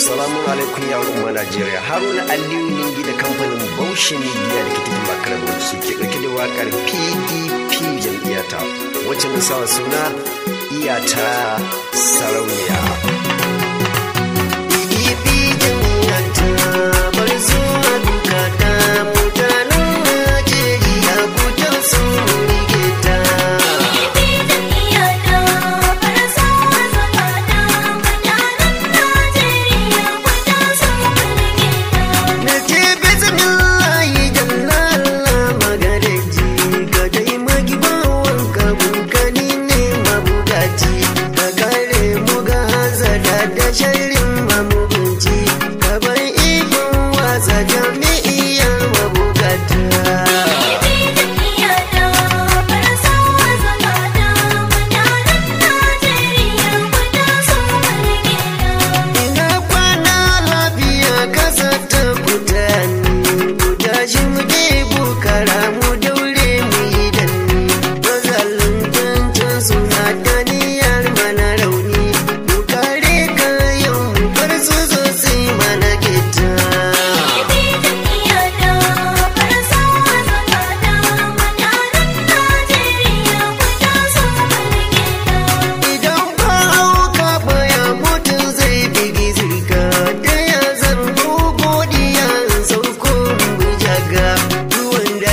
Salamun alaikum ya umma Najeriya Haruna Aliyu ne gida kamfanin Bauchi Media da kitin Makarar su ke ɗauke da waƙar PDP jam'iyyata wacce mun sawa suna iyata sarauniya.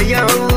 Yeah.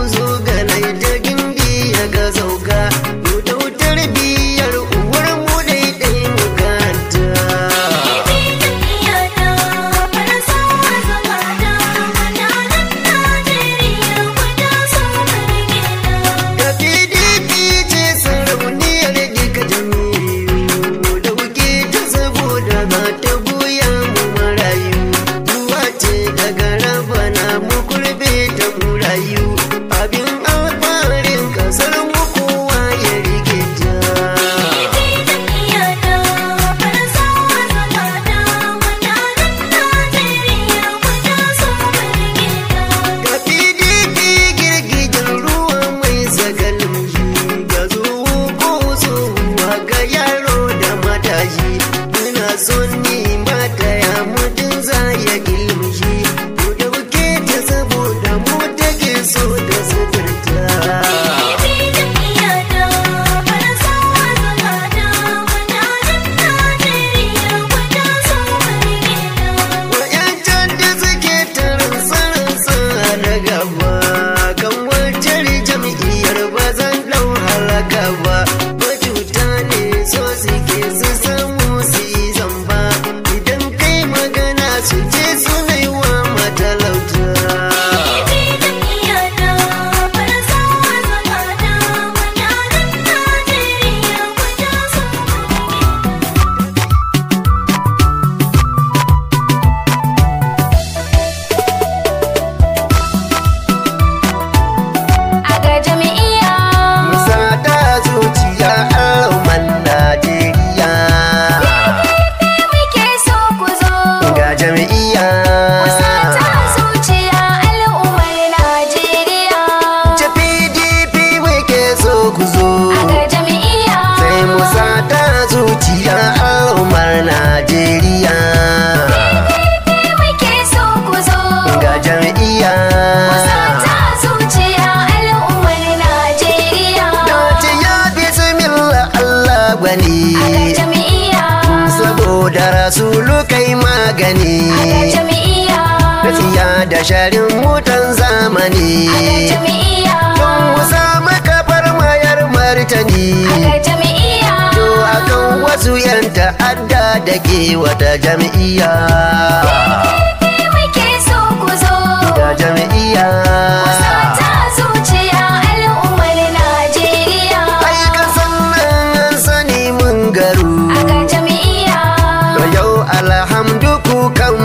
saboda rasulu kai magani. Tafiya da sharin wutan zamani. Don wusa makafar mayar martani. To akan wasu yan ta'adda da ke wata jami'iya Da jami'iya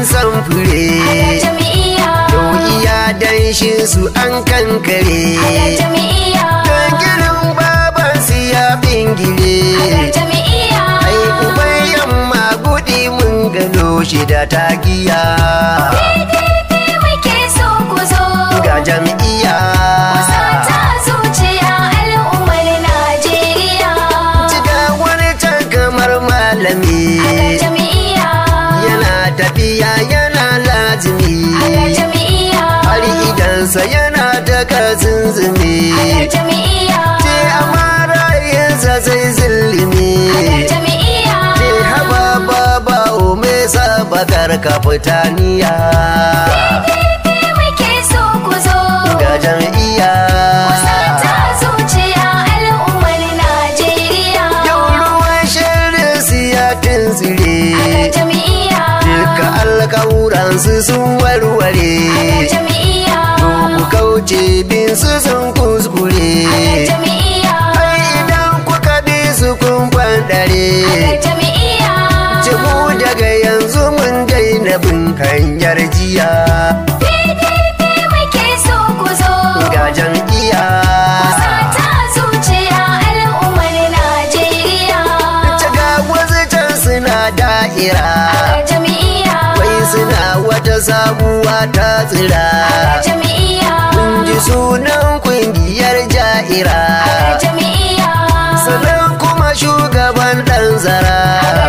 akan san fure iya danshin su an kankare. Don girin baban su ya bingire. Ai uban yamma gudi mun gano shi da tagiya. Ka fitaniya PDP muke so ku zo ga jam'iyya Sata zuciya al'ummar Najeriya yau ruwan shirin siyatin tsire. Jami'a duka alkawuransu sun warware. Jami'a. Ku kauce bin su PDP muke so ku zo. Ga jam'iyya. Sata zuciya al'ummar Najeriya. Ta ga wasu can suna da'ira. Wai suna wata sabuwa ta tsira. Jami'a kun ji sunan ƙungiyar ja'ira. Jami'a sannan kuma shugaban ɗan zara. Kunga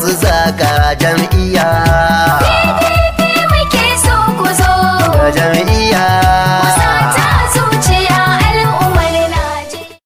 yanzu zaka jan